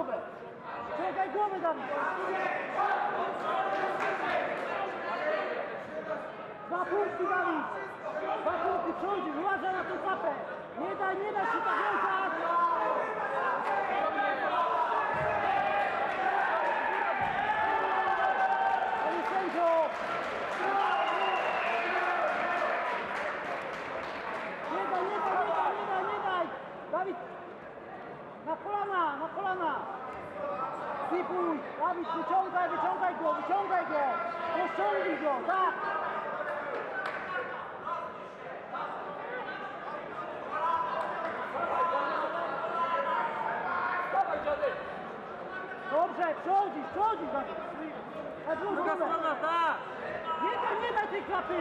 głowę, wyciągnij głowę. Dawid. Dwa punkty, Dawid. Dwa punkty, przodzisz, uważaj na tą kapę. Nie daj, nie daj się tak Sypuj, Dawid, wyciągaj, wyciągaj go, wyciągaj go. Rozciągnij go, tak. Dobrze, przodzisz, przodzisz, Dawid. Na drugą stronę. tak! Nie daj, nie daj tej klapy.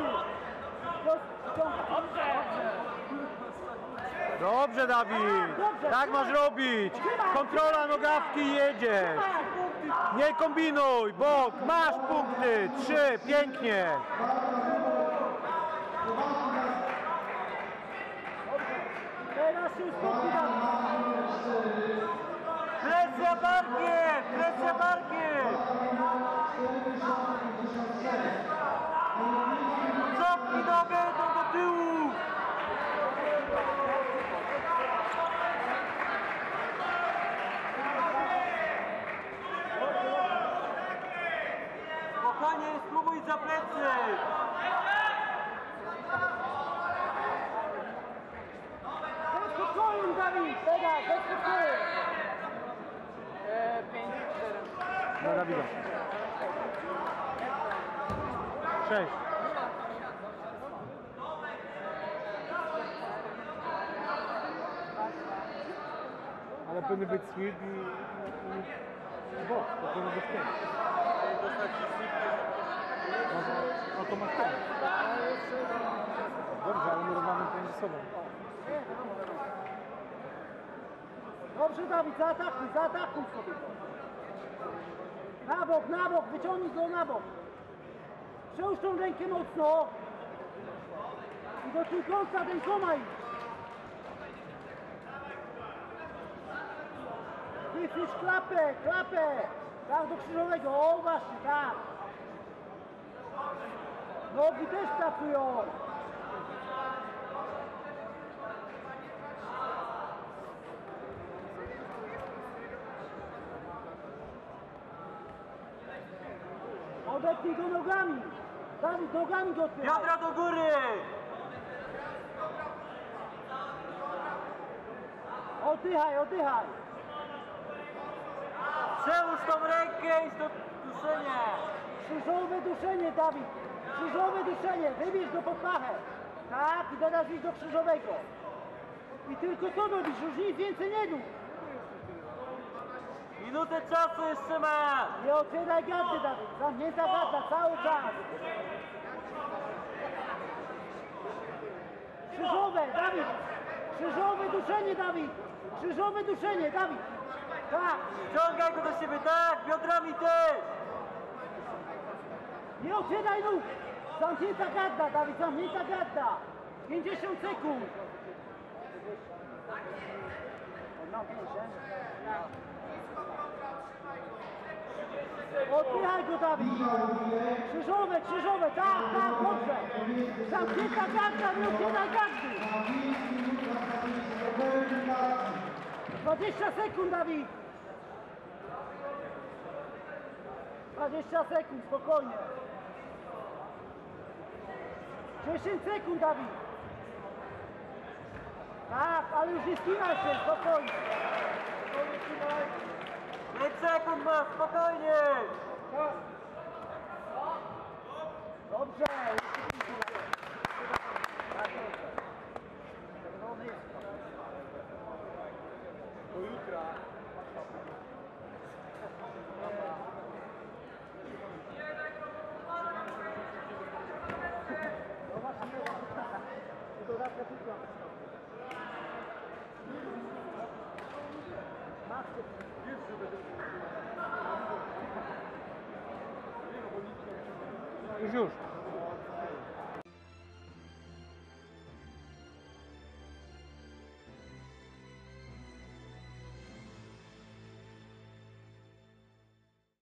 Dobrze. Dobrze, Dawid! Dobrze. Tak masz robić! Kontrola nogawki jedziesz! Nie kombinuj! Bok! Masz punkty! Trzy! Pięknie! Teraz się uspokój, Dawid. Presja barkiem! Presja barkiem! Cofnij nogę do tyłu! Dawid. Teraz, bez spokoju. Do Dawida. Sześć. Ale powinny być sweep i, bok. To powinno być ten. No to, no to masz ten. Dobrze, ale my rozmawiamy pomiędzy sobą. Dobrze, Dawid, zaatakuj, zaatakuj sobie. Na bok, na bok, wyciągnij go na bok. Przełóż tą rękę mocno. I do trójkąta rękoma idź. Wychwyć klapę, klapę. Tak, do krzyżowego, o właśnie, tak. Nogi też pracują. Odepnij go nogami. Dawid, nogami go odpychaj. Biodra do góry! Oddychaj, oddychaj. Przełóż tą rękę i do duszenia! Krzyżowe duszenie, Dawid. Krzyżowe duszenie. Wybierz go pod pachę. Tak, i teraz idź do krzyżowego. I tylko to robisz, już nic więcej nie rób. Minutę czasu jeszcze ma! Nie otwieraj gardy, Dawid. Zamknięta garda cały czas. Krzyżowe, Dawid. Krzyżowe duszenie, Dawid. Krzyżowe duszenie, Dawid. Tak. Ciągaj go do siebie, tak! Biodrami też! Nie otwieraj nóg! Zamknięta garda, Dawid, zamknięta garda! 50 sekund! No, proszę. Odpychaj go, Dawid! Krzyżowe, krzyżowe, tak, tak, dobrze! Zamknięta garda, nie otwieraj gardy! 20 sekund, Dawid! 20 sekund, spokojnie. 10 sekund, Dawid. Tak, ale już nie spinaj się, spokojnie. 5 sekund ma, spokojnie! Dobrze. Tak, dobrze. Czerwony jest. Do jutra. No właśnie, i dodatkowo tylko. Macie. Już, już.